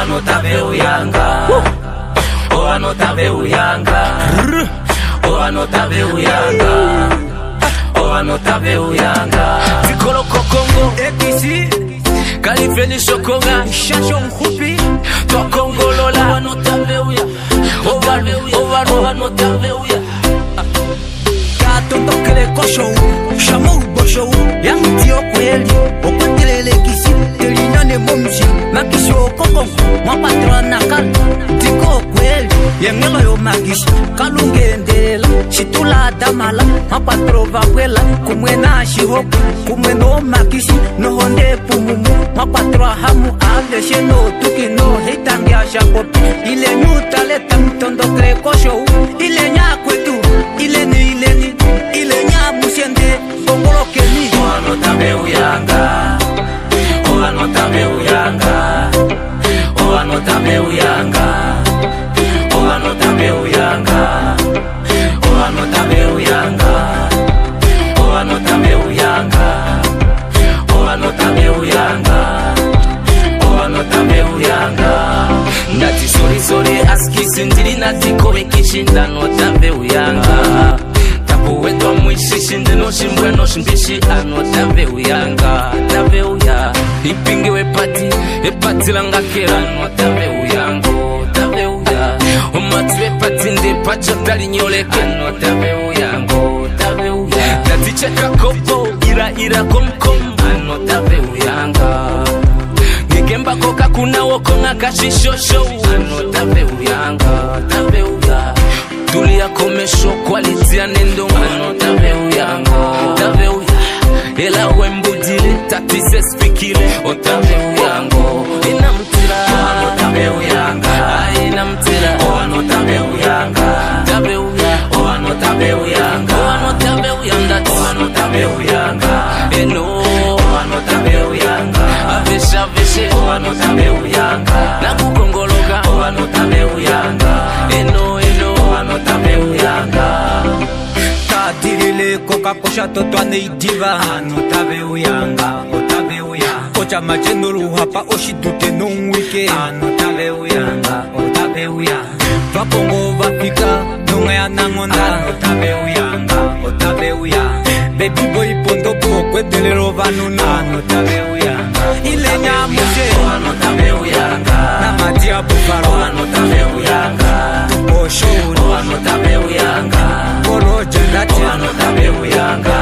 ano ano ano ano yanga. yanga. yanga. oanotaveuyanga oanotaveuyanga oanotaveuyanga oanotaveuyanga zikolokokongo ekisi kaliveni sokonga shasho mhupi twakongolola oanotaveuya ovaroanotaveuya katotokele koshou shamouboshowu yangutio kweli ne bomji makisi okoko mwa patro nakal tiko okweli yengeko yo makisi kalungendela situla damala mwa patro vakwela kumwe na shihoko kumwe no makisi noho nde pumumu mwa patro hamu avesheno anota mbeu yanga o anota mbeu yanga o anota mbeu yanga o anota mbeu yanga o anota mbeu yanga o anota mbeu yanga o anota mbeu yanga ndati zorizore askisi ndiri nadikovekishi ndanota mbeu yanga wetwa mwishishi ndinoshimbwe noshimbishi anota mbeu yanga tambeu yanga ipinge wepati epati langakeranwa tabeu yango tabeuya umati wepati ndepacho talinyolekanwa tabeu yango tabeuya ndaticha kakopo ira ira komkom anwa tabeu yanga ngikembako kakunawo kong'akashishosho anwa tabeu yanga tabeuya tulia komesho kwalitia nendo anwa tabeu yanga tabeuya elawembo natise sipikile otambeuyanga inamtira onotambeuyanga inamtira onotambeuyanga tabeuya onotambeuyanga onotambeuyanga onotambeuyanga eno onotambeuyanga aveshaveshe onotambeuyanga nakugongoloka onotambeuyanga eno eno onotambeuyanga tatilile kokakosha totwaneidhiva anotabeuyanga chama cheno luha pa oshi dute non wike ano ta be uyanga o ta be uyanga va pongo va fika non e anango na ano ta be uyanga o ta be uyanga baby boy pondo po kwe delero va nuna ano ta be uyanga ile nya muje ano ta be uyanga na mati a bufaro ano ta be uyanga o shuru ano ta be uyanga koro jenda ano ta be uyanga